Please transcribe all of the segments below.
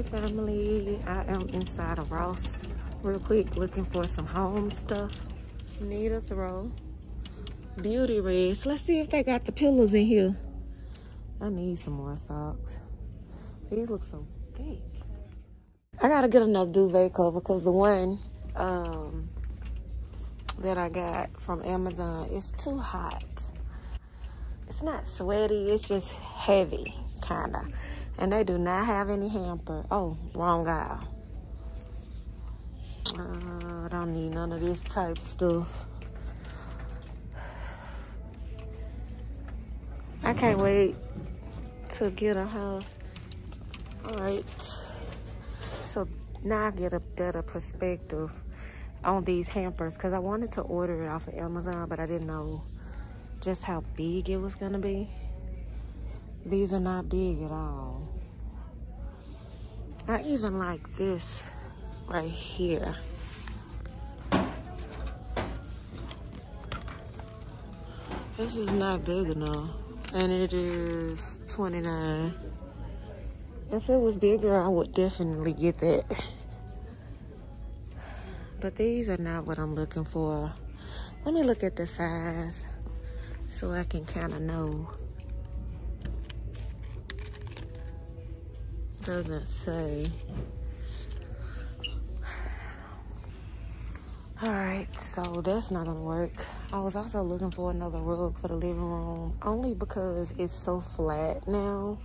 Hey family, I am inside of Ross real quick looking for some home stuff. Need a throw. Beauty rest. Let's see if they got the pillows in here. I need some more socks. These look so big. I gotta get another duvet cover because the one um, that I got from Amazon is too hot. It's not sweaty, it's just heavy, kinda. And they do not have any hamper. Oh, wrong aisle. Uh, I don't need none of this type stuff. I can't wait to get a house. All right. So now I get a better perspective on these hampers because I wanted to order it off of Amazon, but I didn't know just how big it was going to be. These are not big at all. I even like this right here. This is not big enough. And it is 29. If it was bigger, I would definitely get that. But these are not what I'm looking for. Let me look at the size so I can kind of know. Doesn't say. All right, so that's not gonna work. I was also looking for another rug for the living room, only because it's so flat now.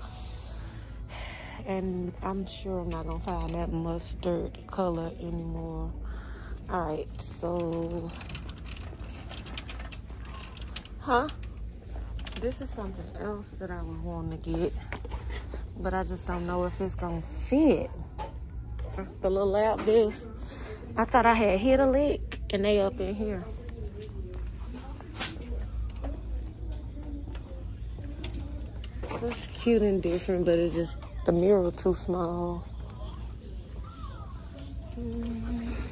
And I'm sure I'm not gonna find that mustard color anymore. All right, so Huh? This is something else that I was wanting to get, but I just don't know if it's gonna fit. The little lap disc. I thought I had hit a lick, and they up in here. It's cute and different, but it's just the mirror too small. -hmm.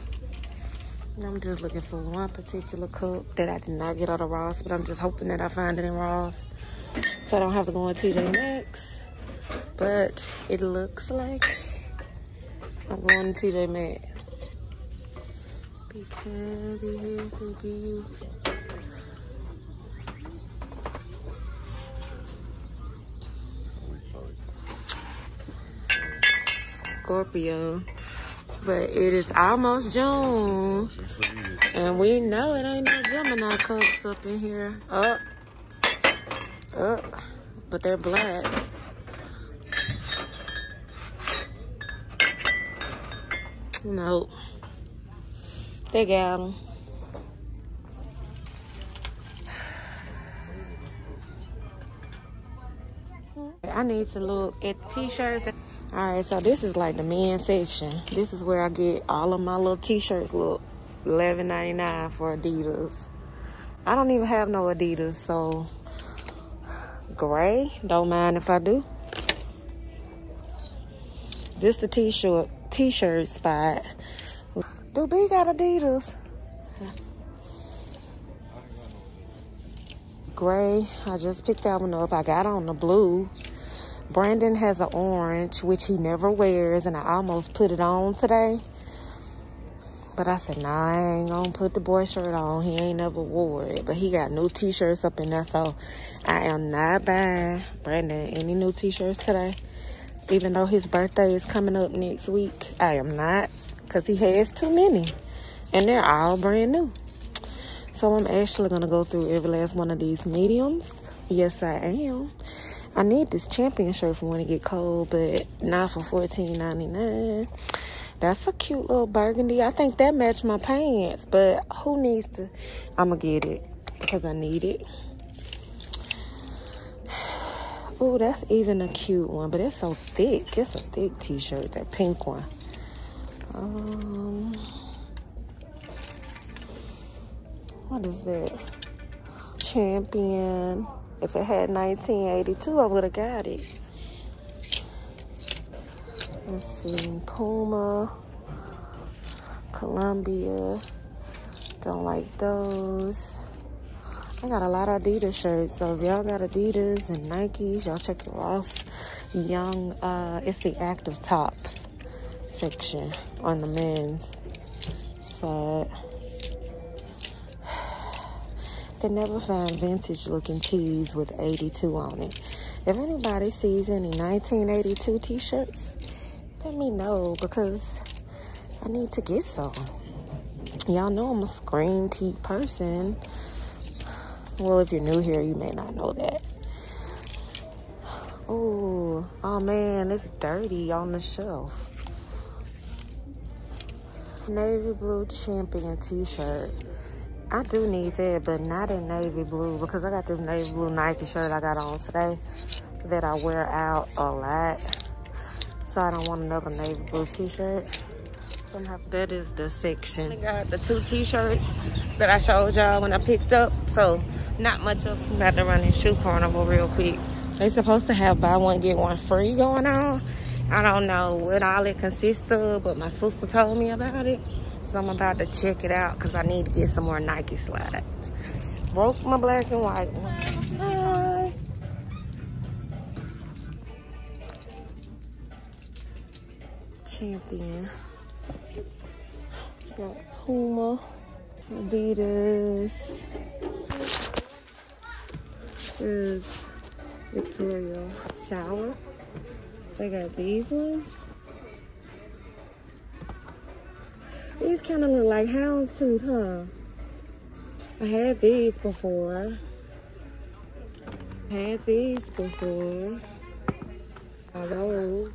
I'm just looking for one particular cup that I did not get out of Ross, but I'm just hoping that I find it in Ross. So I don't have to go on TJ Maxx. But it looks like I'm going to TJ Maxx. Be kind, be be you. Scorpio but it is almost June. And we know it ain't no Gemini cups up in here. Up. Up. But they're black. Nope. They got them. I need to look at t-shirts. All right, so this is like the men's section. This is where I get all of my little t-shirts. Look, eleven ninety nine for Adidas. I don't even have no Adidas, so gray. Don't mind if I do. This the t-shirt t-shirt spot. Do B got Adidas? Gray. I just picked that one up. I got on the blue. Brandon has an orange, which he never wears, and I almost put it on today. But I said, nah, I ain't gonna put the boy shirt on. He ain't never wore it. But he got new t-shirts up in there, so I am not buying Brandon any new t-shirts today. Even though his birthday is coming up next week, I am not, because he has too many. And they're all brand new. So I'm actually gonna go through every last one of these mediums. Yes, I am. I need this champion shirt for when it get cold, but not for fourteen ninety nine. That's a cute little burgundy. I think that matched my pants, but who needs to? I'ma get it because I need it. Oh, that's even a cute one, but it's so thick. It's a thick t-shirt, that pink one. Um, what is that? Champion. If it had 1982, I would have got it. Let's see, Puma, Columbia, don't like those. I got a lot of Adidas shirts, so if y'all got Adidas and Nikes, y'all check your Ross Young, uh, it's the active tops. section on the men's side. They never find vintage looking tees with 82 on it. If anybody sees any 1982 t-shirts, let me know because I need to get some. Y'all know I'm a screen tee person. Well, if you're new here, you may not know that. Oh, oh man, it's dirty on the shelf. Navy blue champion t-shirt. I do need that, but not in navy blue because I got this navy blue Nike shirt I got on today that I wear out a lot. So I don't want another navy blue t-shirt. That is the section. I got the two t-shirts that I showed y'all when I picked up. So not much of I'm about to run in shoe carnival real quick. They supposed to have buy one, get one free going on. I don't know what all it consists of, but my sister told me about it. So I'm about to check it out because I need to get some more Nike slides. Broke my black and white one. Champion. Got Puma, Adidas. Is Victoria shower. They got these ones. These kind of look like houndstooth, huh? I had these before. Had these before. Are those.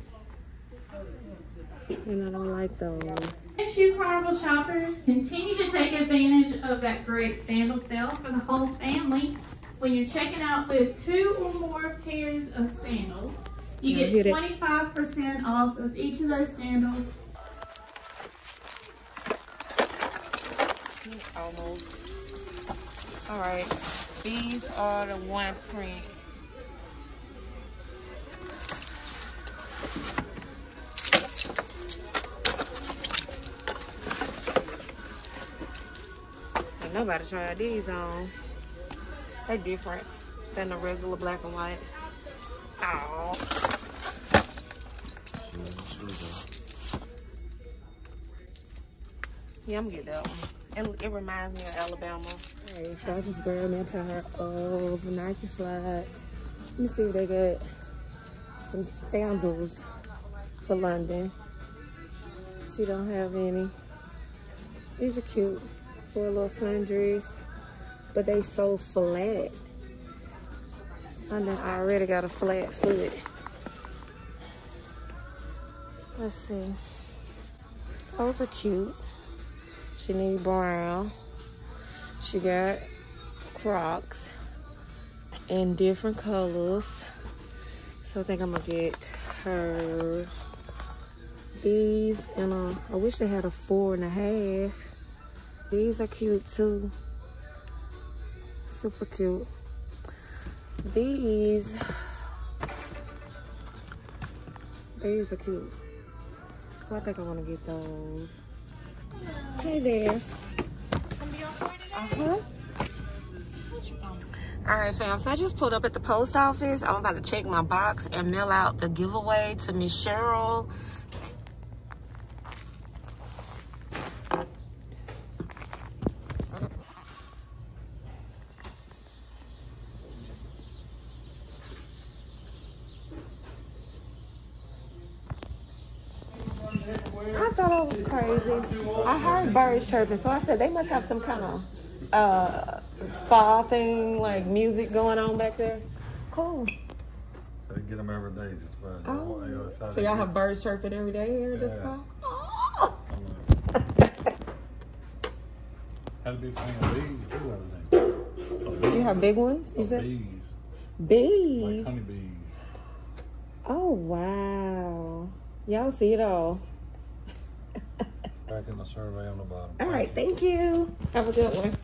And I don't like those. Thank you, Carnival shoppers continue to take advantage of that great sandal sale for the whole family. When you're checking out with two or more pairs of sandals, you get 25% off of each of those sandals. Almost. All right, these are the one print. Ain't nobody try these on. They different than the regular black and white. Oh. Yeah, I'm gonna get that one. It, it reminds me of Alabama. Okay, so I just grabbed my pair of Nike slides. Let me see if they got some sandals for Londyn. She don't have any. These are cute for a little sundress, but they so flat. I then I already got a flat foot. Let's see. Those are cute. She need brown. She got Crocs in different colors. So I think I'm gonna get her these and uh, I wish they had a four and a half. These are cute too. Super cute. These, these are cute. I think I want to get those. Hey there. Uh-huh. All right, fam. So I just pulled up at the post office. I'm about to check my box and mail out the giveaway to Miss Cheryl. I thought I was crazy. I heard birds chirping, so I said they must have some kind of uh, spa thing, like music going on back there. Cool. So they get them every day, just about. Oh. You know, So y'all have birds chirping every day here at this Yeah. spa? Oh. Had a big thing of bees too, I think. You have big ones? You Of said bees, bees. like honeybees. Oh wow. Y'all see it all. Back in the survey on the bottom. All right, thank you. Have a good one.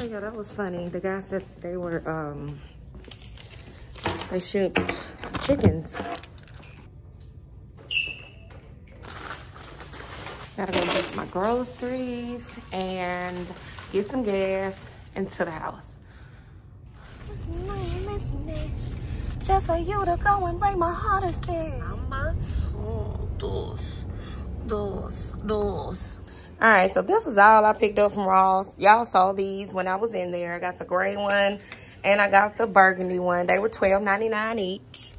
Oh yeah, that was funny. The guy said they were um they shipped chickens. Gotta go get my groceries and get some gas into the house. Just for you to go and break my heart again. Those, those. All right, so this was all I picked up from Ross. Y'all saw these when I was in there. I got the gray one and I got the burgundy one. They were $12.99 each.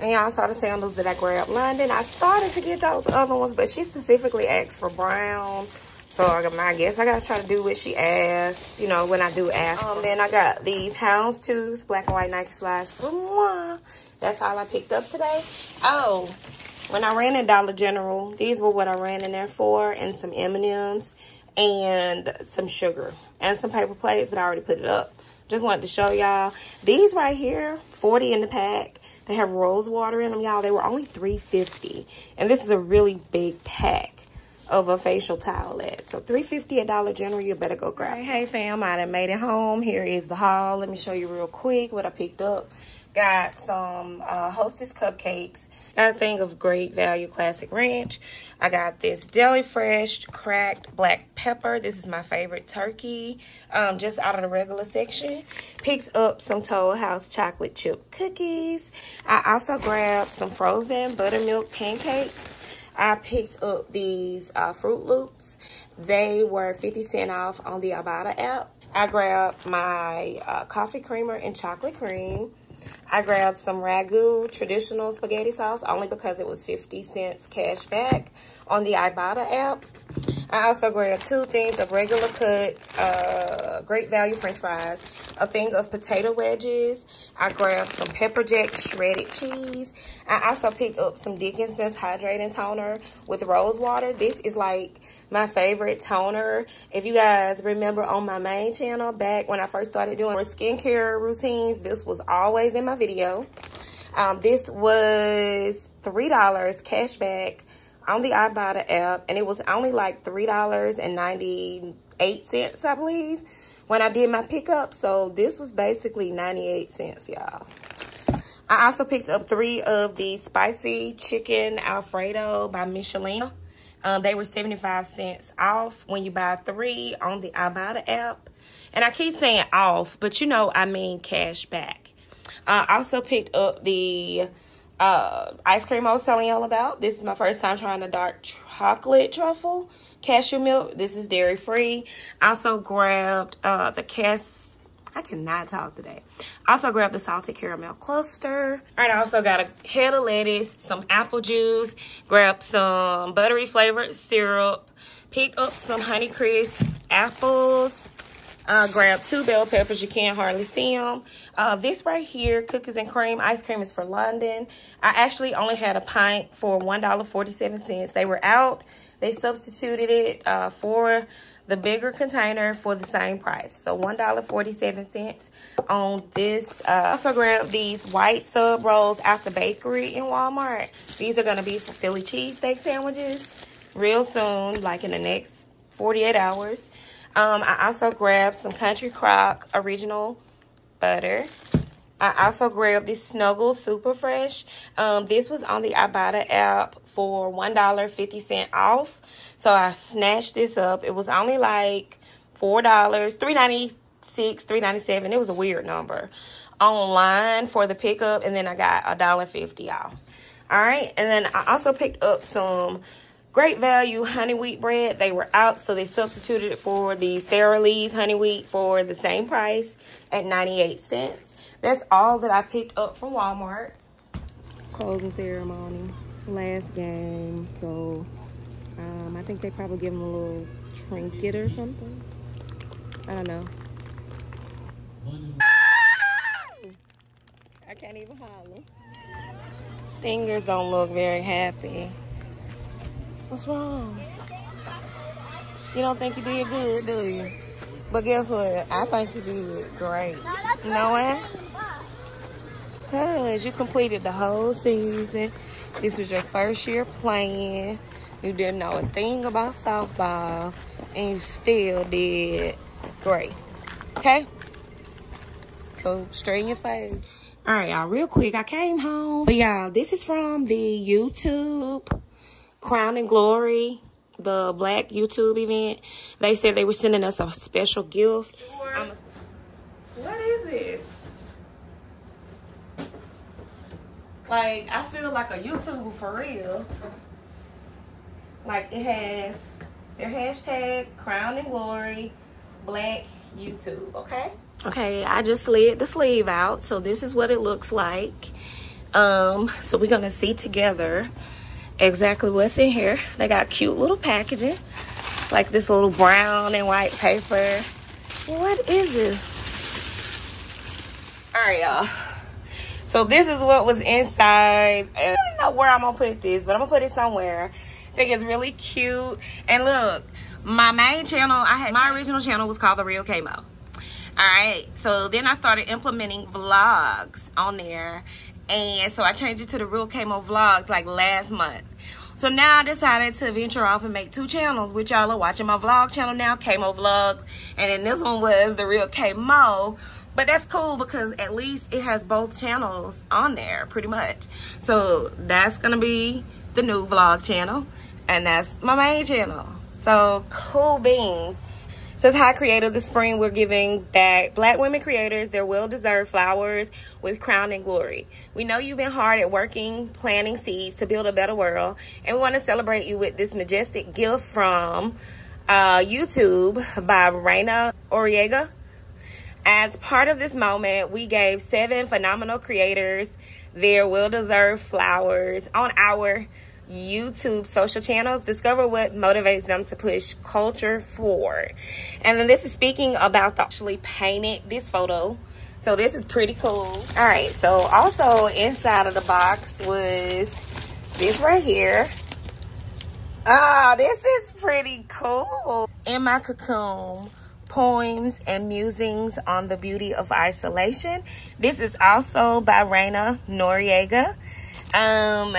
And y'all saw the sandals that I grabbed Londyn. I started to get those other ones, but she specifically asked for brown. So I guess I gotta try to do what she asked, you know, when I do ask. Um, then I got these Houndstooth black and white Nike slides from one. That's all I picked up today. Oh, when I ran in Dollar General, these were what I ran in there for, and some M&Ms and some sugar and some paper plates, but I already put it up. Just wanted to show y'all. These right here, 40 in the pack. They have rose water in them, y'all. They were only 350 And this is a really big pack of a facial towelette. So 350 at Dollar General, you better go grab it. Hey fam, I done made it home. Here is the haul. Let me show you real quick what I picked up. Got some uh, Hostess cupcakes. Got a thing of great value classic ranch. I got this deli fresh cracked black pepper. This is my favorite turkey. Um, just out of the regular section. Picked up some Toll House chocolate chip cookies. I also grabbed some frozen buttermilk pancakes. I picked up these uh, Froot Loops. They were 50 cent off on the Ibotta app. I grabbed my uh, coffee creamer and chocolate cream. I grabbed some Ragu traditional spaghetti sauce only because it was 50 cents cash back on the Ibotta app. I also grabbed two things of regular cuts, uh, great value french fries, a thing of potato wedges. I grabbed some pepper jack shredded cheese. I also picked up some Dickinson's hydrating toner with rose water. This is like my favorite toner. If you guys remember on my main channel back when I first started doing skincare routines, this was always in my video. Um, this was $3 cash back on the Ibotta app, and it was only like $3.98, I believe, when I did my pickup. So this was basically 98 cents, y'all. I also picked up three of the spicy chicken Alfredo by Michelina. Um, they were 75 cents off when you buy three on the Ibotta app. And I keep saying off, but you know I mean cash back. I also picked up the uh, ice cream I was telling y'all about. This is my first time trying the dark chocolate truffle cashew milk. This is dairy free. I also grabbed uh, the cas. I cannot talk today. Also grabbed the salted caramel cluster. All right, I also got a head of lettuce, some apple juice, grabbed some buttery flavored syrup, picked up some Honeycrisp apples, uh, grab two bell peppers. You can't hardly see them. Uh, this right here, cookies and cream ice cream is for Londyn. I actually only had a pint for $1.47. They were out. They substituted it uh, for the bigger container for the same price. So $1.47 on this. Uh, also grabbed these white sub rolls out the bakery in Walmart. These are going to be for Philly cheesesteak sandwiches real soon, like in the next 48 hours. Um, I also grabbed some Country Crock original butter. I also grabbed this Snuggle Super Fresh. Um, this was on the Ibotta app for $1.50 off. So I snatched this up. It was only like $4, $3.96, $3.97. It was a weird number. Online for the pickup. And then I got $1.50 off. All right. And then I also picked up some Great value honey wheat bread. They were out, so they substituted it for the Sara Lee's honey wheat for the same price at 98 cents. That's all that I picked up from Walmart. Closing ceremony, last game. So um, I think they probably give them a little trinket or something. I don't know. I can't even holler. Stingers don't look very happy. What's wrong? You don't think you did good, do you? But guess what? I think you did great. You know why? Because you completed the whole season. This was your first year playing. You didn't know a thing about softball. And you still did great. Okay? So straighten your face. All right, y'all, real quick. I came home. But y'all, this is from the YouTube Crown and Glory, the black YouTube event, they said they were sending us a special gift. A, what is it? Like, I feel like a YouTuber for real. like it has their hashtag crown and glory black YouTube, okay? Okay, I just slid the sleeve out. So this is what it looks like. Um, so we're gonna see together exactly what's in here. They got cute little packaging, like this little brown and white paper. What is this? All right, y'all. So this is what was inside. I don't know where I'm gonna put this, but I'm gonna put it somewhere. I think it's really cute. And look, my main channel, I had my original channel was called The Real KMoe. All right, so then I started implementing vlogs on there. And so I changed it to The Real KMoe Vlogs like last month. So now I decided to venture off and make two channels, which y'all are watching my vlog channel now, KMoe Vlogs. And then this one was The Real KMoe. But that's cool because at least it has both channels on there pretty much. So that's to be the new vlog channel. And that's my main channel. So cool beans. Says hi creator this spring we're giving back black women creators their well-deserved flowers with crown and glory. We know you've been hard at working, planting seeds to build a better world, and we want to celebrate you with this majestic gift from uh, YouTube by Reyna Noriega. As part of this moment, we gave seven phenomenal creators their well-deserved flowers on our YouTube social channels. Discover what motivates them to push culture forward. And then this is speaking about the actually painted this photo. So this is pretty cool. All right, so also inside of the box was this right here. Ah, this is pretty cool. In my cocoon, poems and musings on the beauty of isolation. This is also by Reyna Noriega. Um,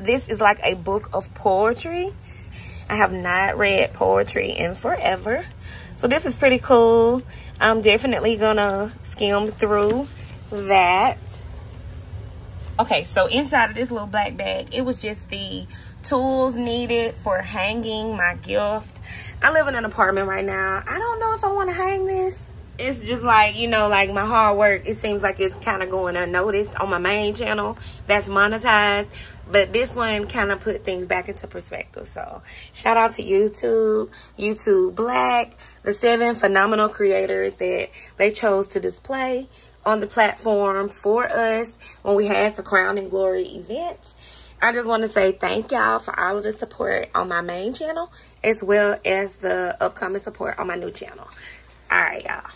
this is like a book of poetry. I have not read poetry in forever. So this is pretty cool. I'm definitely gonna skim through that. Okay, so inside of this little black bag, it was just the tools needed for hanging my gift. I live in an apartment right now. I don't know if I want to hang this it's just like you know like my hard work it seems like it's kind of going unnoticed on my main channel that's monetized but this one kind of put things back into perspective so shout out to youtube youtube black the seven phenomenal creators that they chose to display on the platform for us when we had the crown and glory event I just want to say thank y'all for all of the support on my main channel as well as the upcoming support on my new channel. All right, y'all.